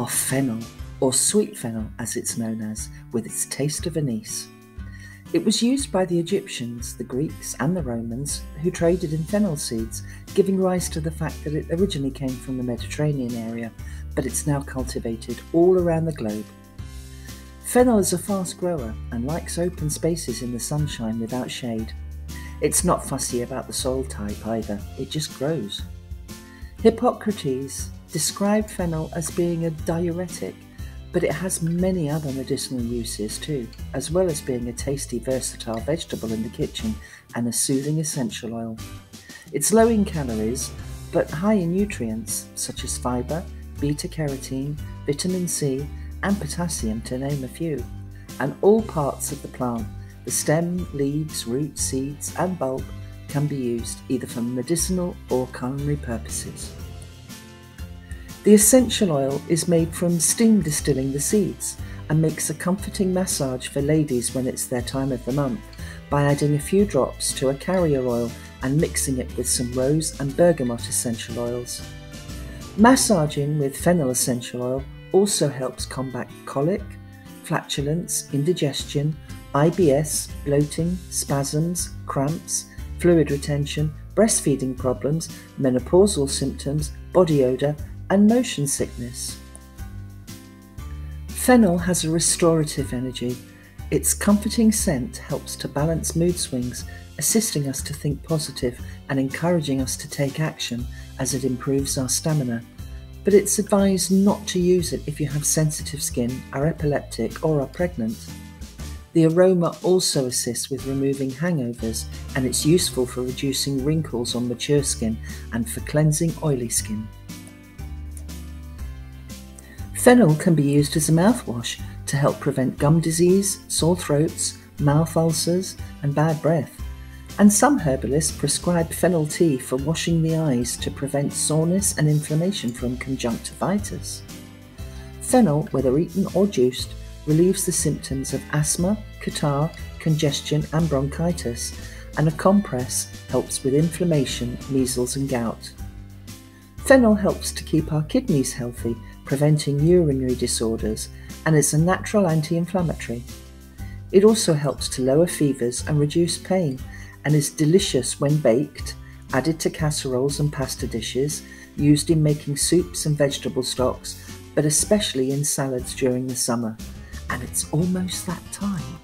Ah, fennel, or sweet fennel as it's known as, with its taste of anise. It was used by the Egyptians, the Greeks, and the Romans, who traded in fennel seeds, giving rise to the fact that it originally came from the Mediterranean area, but it's now cultivated all around the globe. Fennel is a fast grower and likes open spaces in the sunshine without shade. It's not fussy about the soil type either, it just grows. Hippocrates described fennel as being a diuretic, but it has many other medicinal uses too, as well as being a tasty, versatile vegetable in the kitchen and a soothing essential oil. It's low in calories, but high in nutrients such as fibre, beta carotene, vitamin C, and potassium, to name a few, and all parts of the plant the stem, leaves, roots, seeds, and bulb can be used either for medicinal or culinary purposes. The essential oil is made from steam distilling the seeds and makes a comforting massage for ladies when it's their time of the month by adding a few drops to a carrier oil and mixing it with some rose and bergamot essential oils. Massaging with fennel essential oil also helps combat colic, flatulence, indigestion, IBS, bloating, spasms, cramps, fluid retention, breastfeeding problems, menopausal symptoms, body odour, and motion sickness. Fennel has a restorative energy. Its comforting scent helps to balance mood swings, assisting us to think positive and encouraging us to take action as it improves our stamina. But it's advised not to use it if you have sensitive skin, are epileptic, or are pregnant. The aroma also assists with removing hangovers and it's useful for reducing wrinkles on mature skin and for cleansing oily skin. Fennel can be used as a mouthwash to help prevent gum disease, sore throats, mouth ulcers, and bad breath. And some herbalists prescribe fennel tea for washing the eyes to prevent soreness and inflammation from conjunctivitis. Fennel, whether eaten or juiced, relieves the symptoms of asthma, catarrh, congestion, and bronchitis, and a compress helps with inflammation, measles, and gout. Fennel helps to keep our kidneys healthy, preventing urinary disorders, and is a natural anti inflammatory. It also helps to lower fevers and reduce pain, and is delicious when baked, added to casseroles and pasta dishes, used in making soups and vegetable stocks, but especially in salads during the summer and it's almost that time.